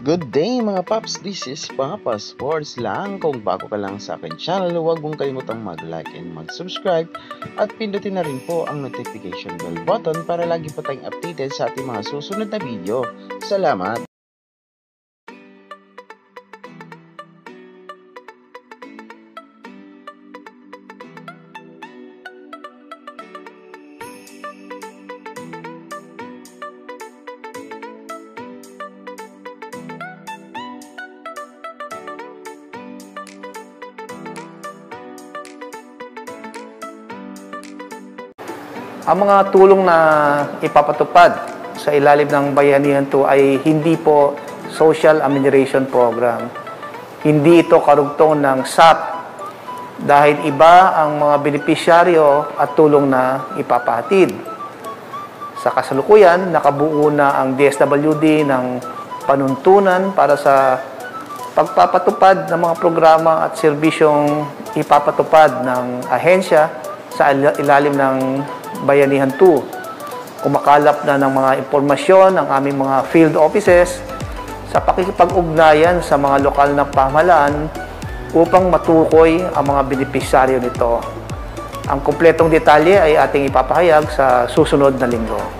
Good day mga paps, this is Papa Sports lang. Kung bago ka lang sa akin channel, huwag mong kalimutang mag-like and mag-subscribe at pindutin na rin po ang notification bell button para lagi po tayong updated sa ating mga susunod na video. Salamat! Ang mga tulong na ipapatupad sa ilalim ng bayanihan to ay hindi po Social Amelioration Program. Hindi ito karugtong ng SAP dahil iba ang mga benepisyaryo at tulong na ipapahatid. Sa kasalukuyan, nakabuo na ang DSWD ng panuntunan para sa pagpapatupad ng mga programa at serbisyong ipapatupad ng ahensya sa ilalim ng Bayanihan 2. Kumakalap na ng mga impormasyon ng aming mga field offices sa pakikipag-ugnayan sa mga lokal na pamahalaan upang matukoy ang mga benepisyaryo nito. Ang kumpletong detalye ay ating ipapahayag sa susunod na linggo.